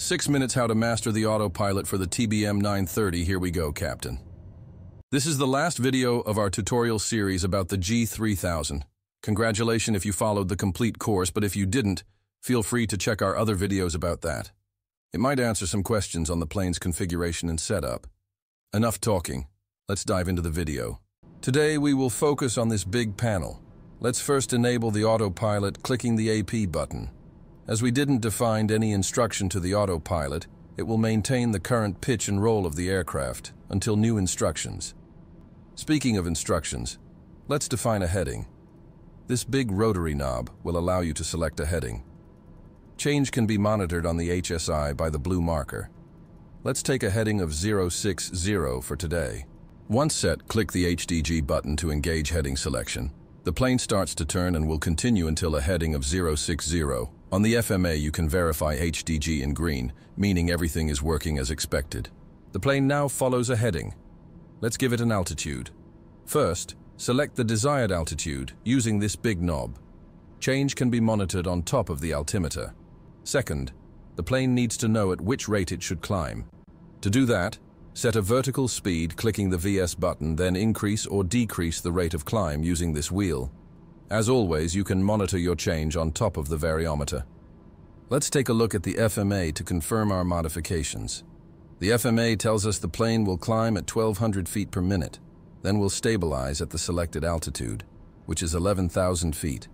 Six minutes how to master the autopilot for the TBM 930. Here we go, Captain. This is the last video of our tutorial series about the G3000. Congratulations if you followed the complete course, but if you didn't, feel free to check our other videos about that. It might answer some questions on the plane's configuration and setup. Enough talking. Let's dive into the video. Today we will focus on this big panel. Let's first enable the autopilot clicking the AP button. As we didn't define any instruction to the autopilot, it will maintain the current pitch and roll of the aircraft until new instructions. Speaking of instructions, let's define a heading. This big rotary knob will allow you to select a heading. Change can be monitored on the HSI by the blue marker. Let's take a heading of 060 for today. Once set, click the HDG button to engage heading selection. The plane starts to turn and will continue until a heading of 060. On the FMA, you can verify HDG in green, meaning everything is working as expected. The plane now follows a heading. Let's give it an altitude. First, select the desired altitude using this big knob. Change can be monitored on top of the altimeter. Second, the plane needs to know at which rate it should climb. To do that, Set a vertical speed clicking the VS button, then increase or decrease the rate of climb using this wheel. As always, you can monitor your change on top of the variometer. Let's take a look at the FMA to confirm our modifications. The FMA tells us the plane will climb at 1200 feet per minute, then will stabilize at the selected altitude, which is 11,000 feet.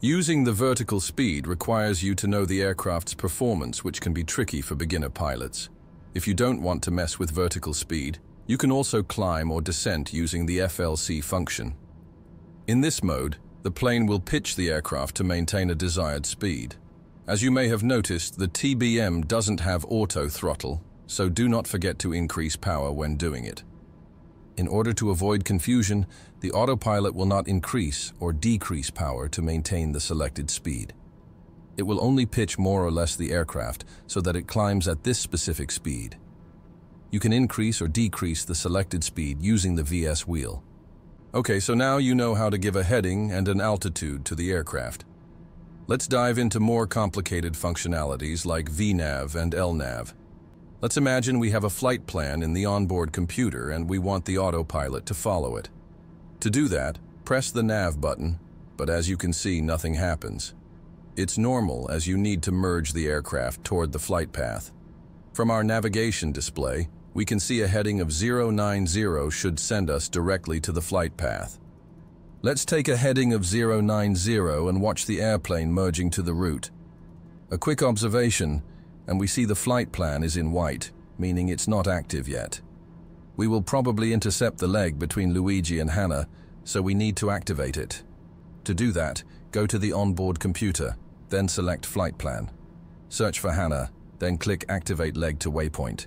Using the vertical speed requires you to know the aircraft's performance, which can be tricky for beginner pilots. If you don't want to mess with vertical speed, you can also climb or descent using the FLC function. In this mode, the plane will pitch the aircraft to maintain a desired speed. As you may have noticed, the TBM doesn't have auto throttle, so do not forget to increase power when doing it. In order to avoid confusion, the autopilot will not increase or decrease power to maintain the selected speed. It will only pitch more or less the aircraft so that it climbs at this specific speed. You can increase or decrease the selected speed using the VS wheel. Okay, so now you know how to give a heading and an altitude to the aircraft. Let's dive into more complicated functionalities like VNAV and LNAV. Let's imagine we have a flight plan in the onboard computer and we want the autopilot to follow it. To do that, press the nav button, but as you can see, nothing happens. It's normal as you need to merge the aircraft toward the flight path. From our navigation display, we can see a heading of 090 should send us directly to the flight path. Let's take a heading of 090 and watch the airplane merging to the route. A quick observation, and we see the flight plan is in white, meaning it's not active yet. We will probably intercept the leg between Luigi and Hannah, so we need to activate it. To do that, go to the onboard computer then select Flight Plan. Search for Hannah, then click Activate Leg to Waypoint.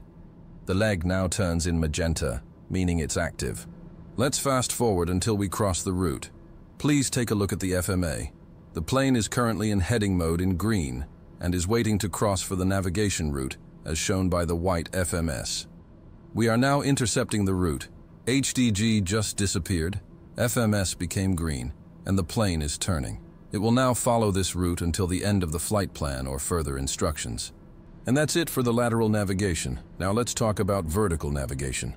The leg now turns in magenta, meaning it's active. Let's fast forward until we cross the route. Please take a look at the FMA. The plane is currently in heading mode in green and is waiting to cross for the navigation route, as shown by the white FMS. We are now intercepting the route. HDG just disappeared, FMS became green, and the plane is turning. It will now follow this route until the end of the flight plan or further instructions. And that's it for the lateral navigation. Now let's talk about vertical navigation.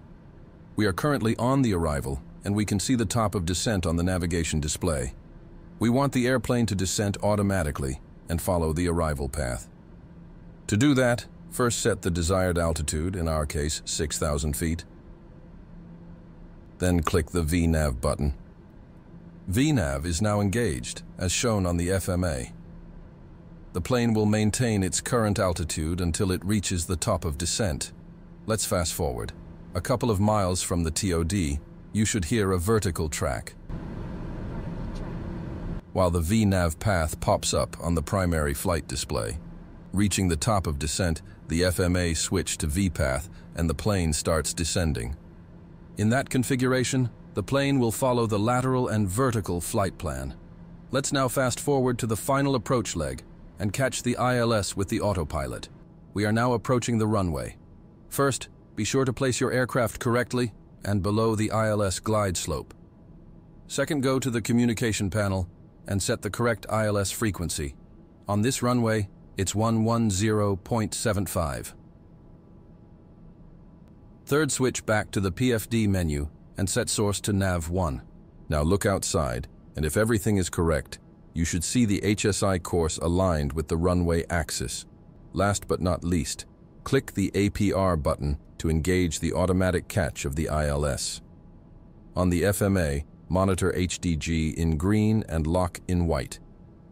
We are currently on the arrival, and we can see the top of descent on the navigation display. We want the airplane to descent automatically and follow the arrival path. To do that, first set the desired altitude, in our case 6,000 feet. Then click the VNAV button VNAV is now engaged, as shown on the FMA. The plane will maintain its current altitude until it reaches the top of descent. Let's fast forward. A couple of miles from the TOD, you should hear a vertical track. While the VNAV path pops up on the primary flight display. Reaching the top of descent, the FMA switch to VPath and the plane starts descending. In that configuration, the plane will follow the lateral and vertical flight plan. Let's now fast forward to the final approach leg and catch the ILS with the autopilot. We are now approaching the runway. First, be sure to place your aircraft correctly and below the ILS glide slope. Second, go to the communication panel and set the correct ILS frequency. On this runway, It's 110.75. Third switch back to the PFD menu and set source to nav1. Now look outside, and if everything is correct, you should see the HSI course aligned with the runway axis. Last but not least, click the APR button to engage the automatic catch of the ILS. On the FMA, monitor HDG in green and lock in white,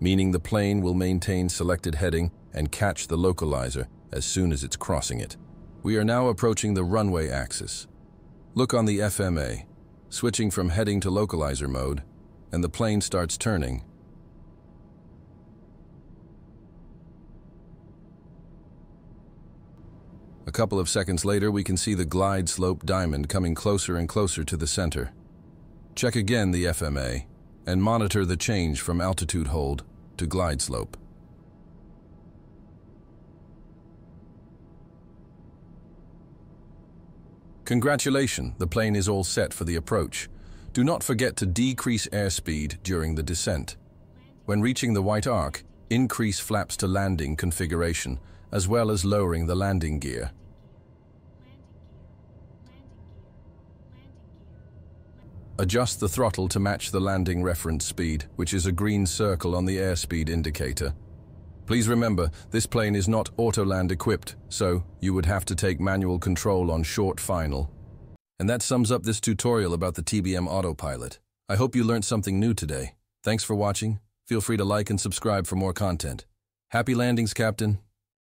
meaning the plane will maintain selected heading and catch the localizer as soon as it's crossing it. We are now approaching the runway axis. Look on the FMA, switching from heading to localizer mode, and the plane starts turning. Couple of seconds later, we can see the glide slope diamond coming closer and closer to the center. Check again the FMA and monitor the change from altitude hold to glide slope. Congratulations, the plane is all set for the approach. Do not forget to decrease airspeed during the descent. When reaching the white arc, increase flaps to landing configuration, as well as lowering the landing gear. Adjust the throttle to match the landing reference speed, which is a green circle on the airspeed indicator. Please remember, this plane is not auto-land equipped, so you would have to take manual control on short final. And that sums up this tutorial about the TBM Autopilot. I hope you learned something new today. Thanks for watching. Feel free to like and subscribe for more content. Happy landings, Captain.